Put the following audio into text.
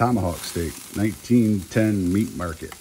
tomahawk steak, 1910 meat market.